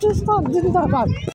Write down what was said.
这是大的这是大的大